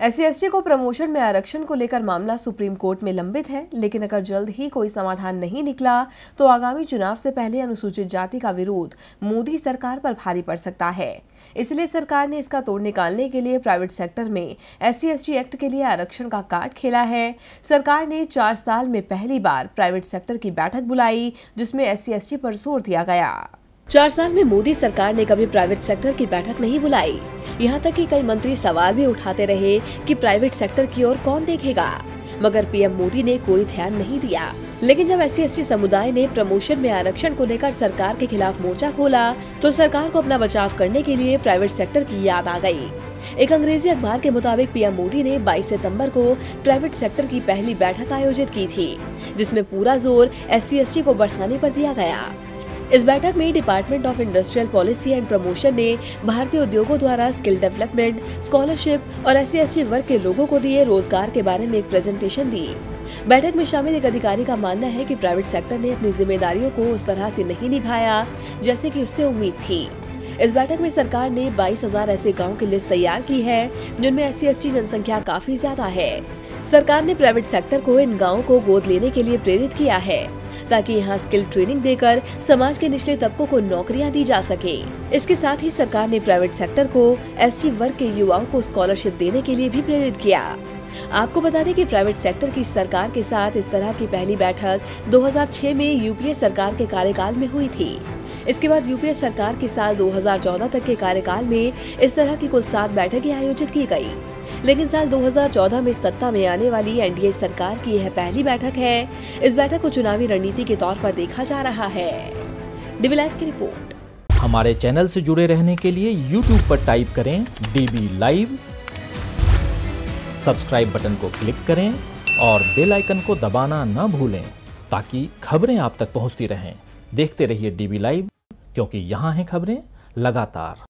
S C को promotion में आरक्षण को लेकर मामला सुप्रीम कोर्ट में लंबित है, लेकिन अगर जल्द ही कोई समाधान नहीं निकला तो आगामी चुनाव से पहले अनुसूचित जाति का विरोध मोदी सरकार पर भारी पड़ सकता है। इसलिए सरकार ने इसका तोड़ निकालने के लिए प्राइवेट सेक्टर में एस सी एक्ट के लिए आरक्षण का कार्ड खेला है। सरकार ने चार साल में पहली बार प्राइवेट सेक्टर की बैठक बुलाई, जिसमें एस सी पर ज़ोर दिया गया। चार साल में मोदी सरकार ने कभी प्राइवेट सेक्टर की बैठक नहीं बुलाई। यहाँ तक कि कई मंत्री सवाल भी उठाते रहे कि प्राइवेट सेक्टर की ओर कौन देखेगा। मगर पीएम मोदी ने कोई ध्यान नहीं दिया। लेकिन जब एस सी समुदाय ने प्रमोशन में आरक्षण को लेकर सरकार के खिलाफ मोर्चा खोला तो सरकार को अपना बचाव करने के लिए प्राइवेट सेक्टर की याद आ गई। एक अंग्रेज़ी अखबार के मुताबिक पीएम मोदी ने 22 सितंबर को प्राइवेट सेक्टर की पहली बैठक आयोजित की थी, जिसमें पूरा ज़ोर एस सी को बढ़ाने पर दिया गया। इस बैठक में department of industrial policy and promotion ने भारतीय उद्योगों द्वारा स्किल डेवलपमेंट स्कॉलरशिप और एस सी वर्ग के लोगों को दिए रोज़गार के बारे में एक प्रेजेंटेशन दी। बैठक में शामिल एक अधिकारी का मानना है कि प्राइवेट सेक्टर ने अपनी जिम्मेदारियों को उस तरह से नहीं निभाया, जैसे कि उससे उम्मीद थी। इस बैठक में सरकार ने बाईस हज़ार ऐसे गाँव की लिस्ट तैयार की है, जिनमें एस सी जनसंख्या काफ़ी ज़्यादा है। सरकार ने प्राइवेट सेक्टर को इन गाँव को गोद लेने के लिए प्रेरित किया है। ताकि यहाँ स्किल ट्रेनिंग देकर समाज के निचले तबकों को नौकरियाँ दी जा सके। इसके साथ ही सरकार ने प्राइवेट सेक्टर को एसटी वर्ग के युवाओं को स्कॉलरशिप देने के लिए भी प्रेरित किया। आपको बता दें कि प्राइवेट सेक्टर की सरकार के साथ इस तरह की पहली बैठक 2006 में यूपीए सरकार के कार्यकाल में हुई थी। इसके बाद यूपीए सरकार के साल 2014 तक के कार्यकाल में इस तरह की कुल सात बैठकें आयोजित की गई लेकिन साल 2014 में सत्ता में आने वाली एनडीए सरकार की यह पहली बैठक है। इस बैठक को चुनावी रणनीति के तौर पर देखा जा रहा है। डीबी लाइव की रिपोर्ट। हमारे चैनल से जुड़े रहने के लिए यूट्यूब पर टाइप करें डीबी लाइव। सब्सक्राइब बटन को क्लिक करें और बेल आइकन को दबाना न भूलें ताकि खबरें आप तक पहुँचती रहें। देखते रहिए डीबी लाइव, क्योंकि यहाँ हैं खबरें लगातार।